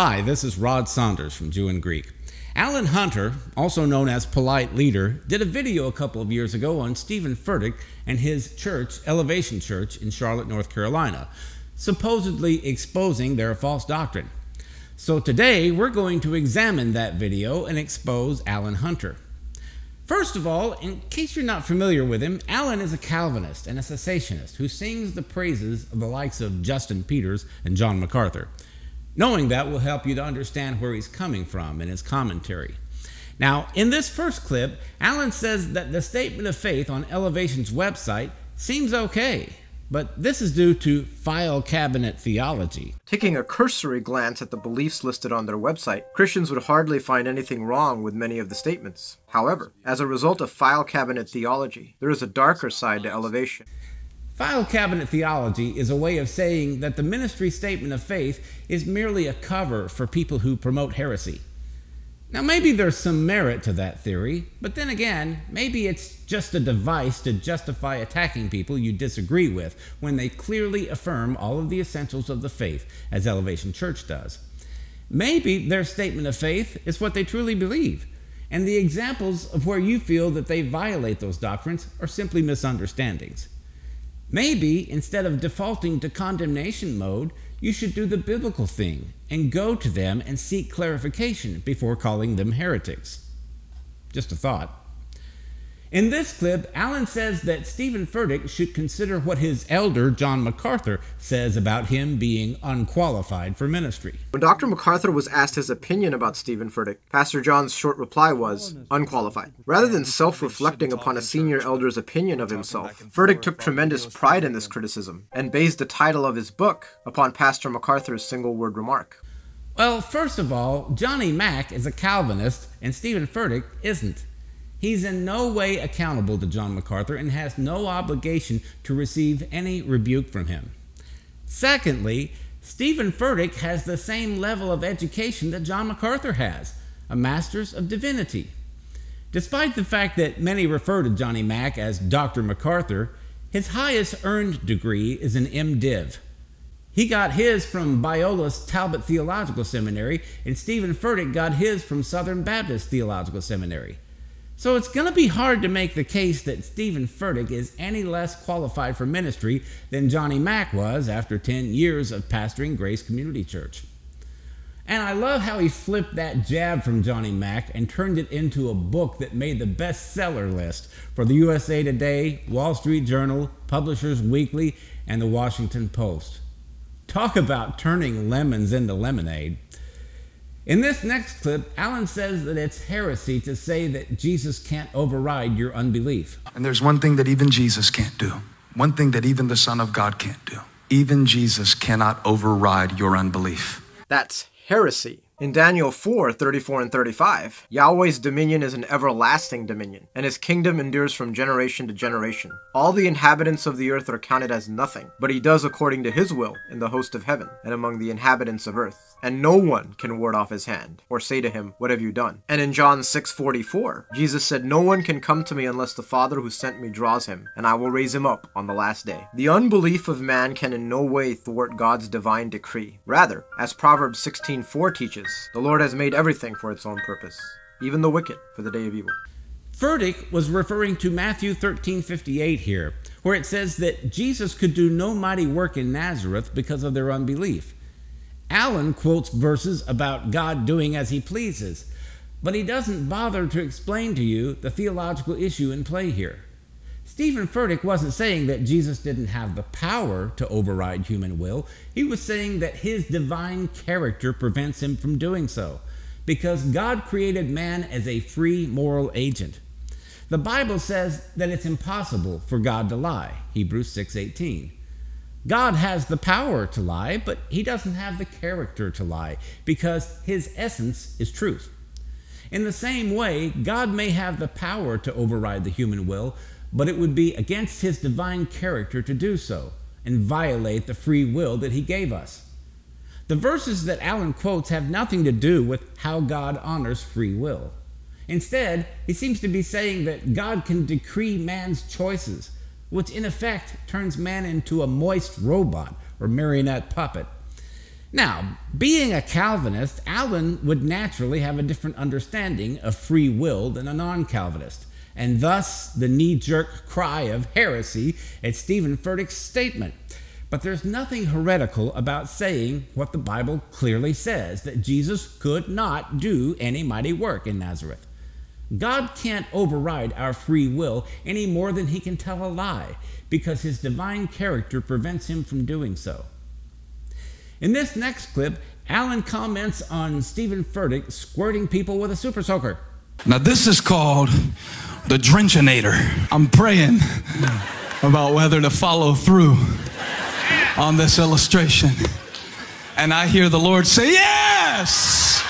Hi, this is Rod Saunders from Jew and Greek. Alan Hunter, also known as Polite Leader, did a video a couple of years ago on Steven Furtick and his church, Elevation Church, in Charlotte, North Carolina, supposedly exposing their false doctrine. So today we're going to examine that video and expose Alan Hunter. First of all, in case you're not familiar with him, Alan is a Calvinist and a cessationist who sings the praises of the likes of Justin Peters and John MacArthur. Knowing that will help you to understand where he's coming from in his commentary. Now, in this first clip, Alan says that the statement of faith on Elevation's website seems okay, but this is due to file cabinet theology. Taking a cursory glance at the beliefs listed on their website, Christians would hardly find anything wrong with many of the statements. However, as a result of file cabinet theology, there is a darker side to elevation. File cabinet theology is a way of saying that the ministry statement of faith is merely a cover for people who promote heresy. Now, maybe there's some merit to that theory, but then again, maybe it's just a device to justify attacking people you disagree with when they clearly affirm all of the essentials of the faith, as Elevation Church does. Maybe their statement of faith is what they truly believe, and the examples of where you feel that they violate those doctrines are simply misunderstandings. Maybe instead of defaulting to condemnation mode, you should do the biblical thing and go to them and seek clarification before calling them heretics. Just a thought. In this clip, Alan says that Steven Furtick should consider what his elder, John MacArthur, says about him being unqualified for ministry. When Dr. MacArthur was asked his opinion about Steven Furtick, Pastor John's short reply was unqualified. Rather than self reflecting upon a senior elder's opinion of himself, Furtick took tremendous pride in this criticism and based the title of his book upon Pastor MacArthur's single word remark. Well, first of all, Johnny Mack is a Calvinist and Stephen Furtick isn't. He's in no way accountable to John MacArthur and has no obligation to receive any rebuke from him. Secondly, Steven Furtick has the same level of education that John MacArthur has a Master's of Divinity. Despite the fact that many refer to Johnny Mack as Dr. MacArthur, his highest earned degree is an MDiv. He got his from Biola's Talbot Theological Seminary, and Steven Furtick got his from Southern Baptist Theological Seminary. So it's going to be hard to make the case that Steven Furtick is any less qualified for ministry than Johnny Mack was after 10 years of pastoring Grace Community Church. And I love how he flipped that jab from Johnny Mack and turned it into a book that made the bestseller list for the USA Today, Wall Street Journal, Publishers Weekly, and the Washington Post. Talk about turning lemons into lemonade. In this next clip, Alan says that it's heresy to say that Jesus can't override your unbelief. And there's one thing that even Jesus can't do, one thing that even the Son of God can't do. Even Jesus cannot override your unbelief. That's heresy. In Daniel 4 34 and 35, Yahweh's dominion is an everlasting dominion, and his kingdom endures from generation to generation. All the inhabitants of the earth are counted as nothing, but he does according to his will in the host of heaven and among the inhabitants of earth. And no one can ward off his hand, or say to him, What have you done? And in John 6 44, Jesus said, No one can come to me unless the Father who sent me draws him, and I will raise him up on the last day. The unbelief of man can in no way thwart God's divine decree. Rather, as Proverbs 16 4 teaches, the Lord has made everything for its own purpose, even the wicked for the day of evil. Furtick was referring to Matthew 13:58 here, where it says that Jesus could do no mighty work in Nazareth because of their unbelief. Alan quotes verses about God doing as he pleases, but he doesn't bother to explain to you the theological issue in play here. Steven Furtick wasn't saying that Jesus didn't have the power to override human will. He was saying that his divine character prevents him from doing so, because God created man as a free moral agent. The Bible says that it's impossible for God to lie, Hebrews 6:18. God has the power to lie, but he doesn't have the character to lie because his essence is truth. In the same way, God may have the power to override the human will, but it would be against his divine character to do so and violate the free will that he gave us. The verses that Alan quotes have nothing to do with how God honors free will. Instead, he seems to be saying that God can decree man's choices, which in effect turns man into a moist robot or marionette puppet. Now, being a Calvinist, Alan would naturally have a different understanding of free will than a non Calvinist, and thus the knee jerk cry of heresy at Steven Furtick's statement. But there's nothing heretical about saying what the Bible clearly says that Jesus could not do any mighty work in Nazareth. God can't override our free will any more than he can tell a lie, because his divine character prevents him from doing so. In this next clip, Alan comments on Steven Furtick squirting people with a super soaker. Now, this is called the drenchinator. I'm praying about whether to follow through on this illustration. And I hear the Lord say, Yes!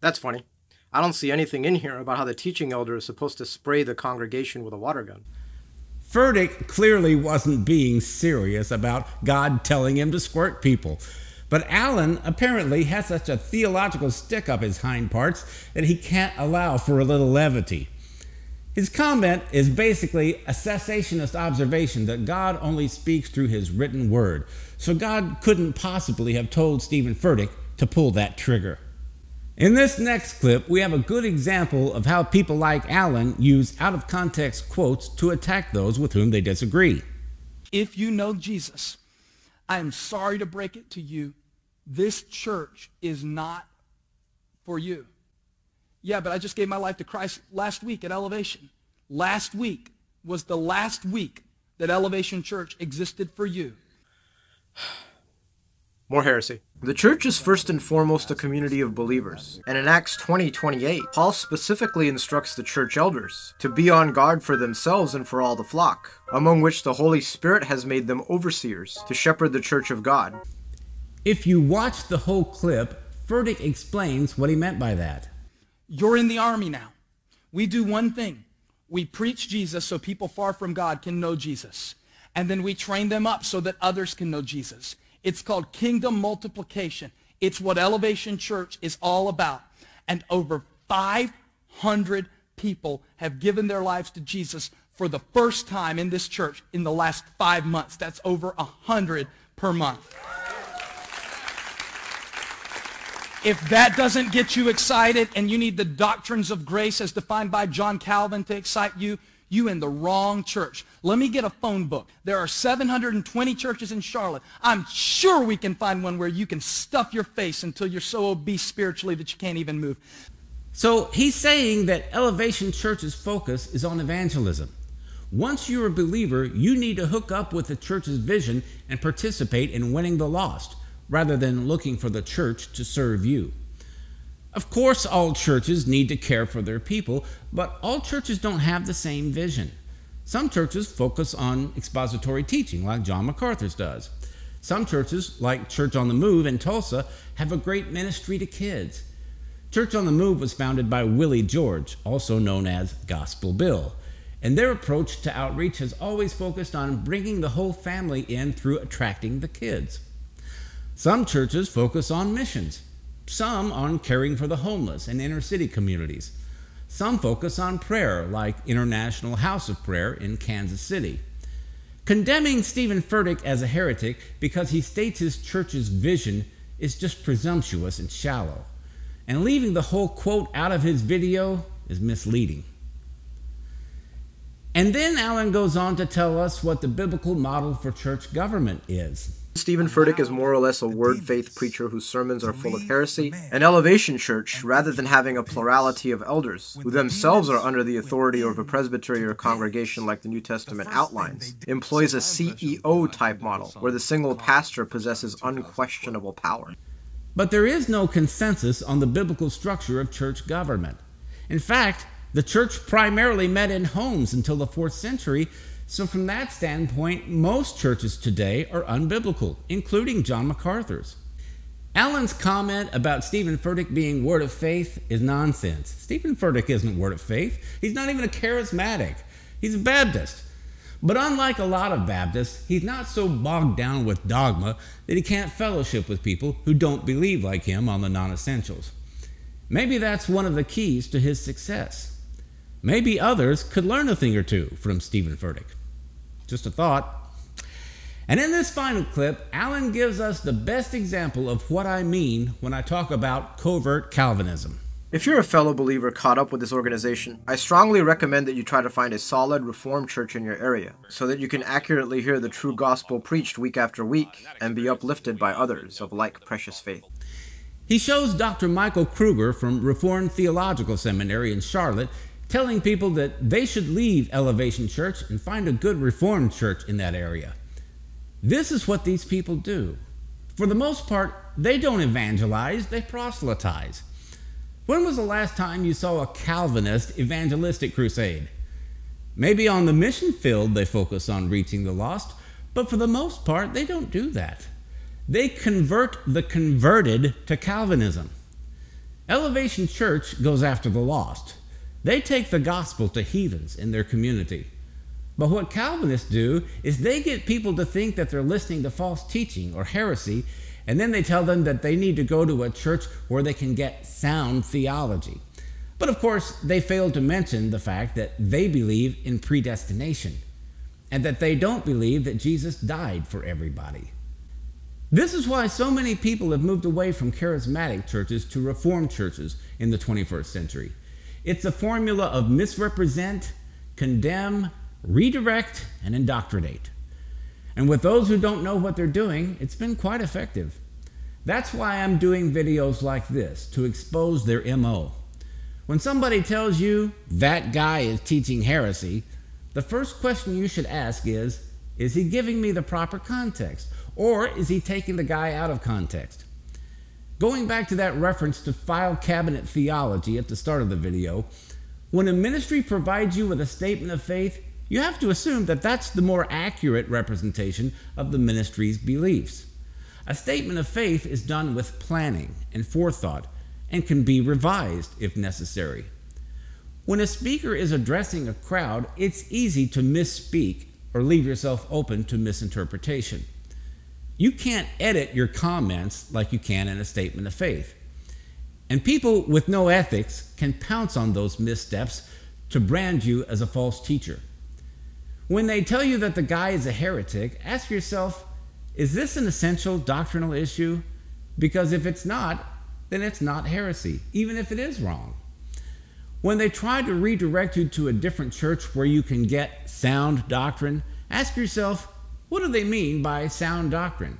That's funny. I don't see anything in here about how the teaching elder is supposed to spray the congregation with a water gun. Furtick clearly wasn't being serious about God telling him to squirt people. But Alan apparently has such a theological stick up his hind parts that he can't allow for a little levity. His comment is basically a cessationist observation that God only speaks through his written word. So God couldn't possibly have told Steven Furtick to pull that trigger. In this next clip, we have a good example of how people like Alan use out of context quotes to attack those with whom they disagree. If you know Jesus, I am sorry to break it to you. This church is not for you. Yeah, but I just gave my life to Christ last week at Elevation. Last week was the last week that Elevation Church existed for you. More heresy. The church is first and foremost a community of believers, and in Acts 20 28, Paul specifically instructs the church elders to be on guard for themselves and for all the flock, among which the Holy Spirit has made them overseers to shepherd the church of God. If you watch the whole clip, Furtick explains what he meant by that. You're in the army now. We do one thing. We preach Jesus so people far from God can know Jesus. And then we train them up so that others can know Jesus. It's called kingdom multiplication. It's what Elevation Church is all about. And over 500 people have given their lives to Jesus for the first time in this church in the last five months. That's over a 100 per month. If that doesn't get you excited and you need the doctrines of grace as defined by John Calvin to excite you, you in the wrong church. Let me get a phone book. There are 720 churches in Charlotte. I'm sure we can find one where you can stuff your face until you're so obese spiritually that you can't even move. So he's saying that Elevation Church's focus is on evangelism. Once you're a believer, you need to hook up with the church's vision and participate in winning the lost rather than looking for the church to serve you. Of course, all churches need to care for their people, but all churches don't have the same vision. Some churches focus on expository teaching, like John MacArthur's does. Some churches, like Church on the Move in Tulsa, have a great ministry to kids. Church on the Move was founded by Willie George, also known as Gospel Bill, and their approach to outreach has always focused on bringing the whole family in through attracting the kids. Some churches focus on missions, some on caring for the homeless and inner city communities. Some focus on prayer, like International House of Prayer in Kansas City. Condemning Steven Furtick as a heretic because he states his church's vision is just presumptuous and shallow. And leaving the whole quote out of his video is misleading. And then Alan goes on to tell us what the biblical model for church government is. Steven Furtick is more or less a word faith preacher whose sermons are full of heresy. An elevation church, rather than having a plurality of elders, who themselves are under the authority of a presbytery or congregation like the New Testament outlines, employs a CEO type model, where the single pastor possesses unquestionable power. But there is no consensus on the biblical structure of church government. In fact, the church primarily met in homes until the fourth century so, from that standpoint, most churches today are unbiblical, including John MacArthur's. Alan's comment about Steven Furtick being Word of Faith is nonsense. Steven Furtick isn't Word of Faith. He's not even a charismatic. He's a Baptist. But unlike a lot of Baptists, he's not so bogged down with dogma that he can't fellowship with people who don't believe like him on the non essentials. Maybe that's one of the keys to his success. Maybe others could learn a thing or two from Steven Furtick. Just a thought. And in this final clip, Alan gives us the best example of what I mean when I talk about covert Calvinism. If you're a fellow believer caught up with this organization, I strongly recommend that you try to find a solid Reformed church in your area so that you can accurately hear the true gospel preached week after week and be uplifted by others of like precious faith. He shows Dr. Michael Kruger from Reformed Theological Seminary in Charlotte telling people that they should leave Elevation Church and find a good Reformed church in that area. This is what these people do. For the most part, they don't evangelize, they proselytize. When was the last time you saw a Calvinist evangelistic crusade? Maybe on the mission field they focus on reaching the lost, but for the most part, they don't do that. They convert the converted to Calvinism. Elevation Church goes after the lost. They take the gospel to heathens in their community. But what Calvinists do is they get people to think that they're listening to false teaching or heresy and then they tell them that they need to go to a church where they can get sound theology. But of course, they fail to mention the fact that they believe in predestination and that they don't believe that Jesus died for everybody. This is why so many people have moved away from charismatic churches to reformed churches in the 21st century. It's a formula of misrepresent, condemn, redirect, and indoctrinate. And with those who don't know what they're doing, it's been quite effective. That's why I'm doing videos like this, to expose their MO. When somebody tells you that guy is teaching heresy, the first question you should ask is Is he giving me the proper context? Or is he taking the guy out of context? Going back to that reference to file cabinet theology at the start of the video, when a ministry provides you with a statement of faith, you have to assume that that's the more accurate representation of the ministry's beliefs. A statement of faith is done with planning and forethought and can be revised if necessary. When a speaker is addressing a crowd, it's easy to misspeak or leave yourself open to misinterpretation. You can't edit your comments like you can in a statement of faith. And people with no ethics can pounce on those missteps to brand you as a false teacher. When they tell you that the guy is a heretic, ask yourself is this an essential doctrinal issue? Because if it's not, then it's not heresy, even if it is wrong. When they try to redirect you to a different church where you can get sound doctrine, ask yourself what do they mean by sound doctrine?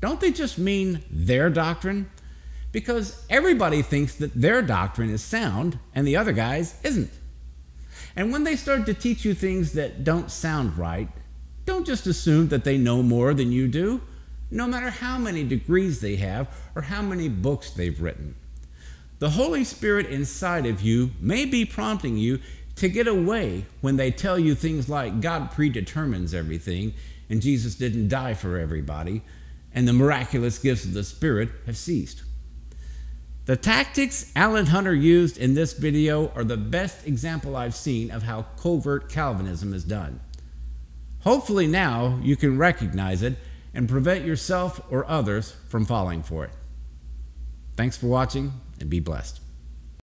Don't they just mean their doctrine? Because everybody thinks that their doctrine is sound and the other guy's isn't. And when they start to teach you things that don't sound right, don't just assume that they know more than you do, no matter how many degrees they have or how many books they've written. The Holy Spirit inside of you may be prompting you to get away when they tell you things like God predetermines everything and Jesus didn't die for everybody and the miraculous gifts of the Spirit have ceased. The tactics Alan Hunter used in this video are the best example I've seen of how covert Calvinism is done. Hopefully now you can recognize it and prevent yourself or others from falling for it. Thanks for watching and be blessed.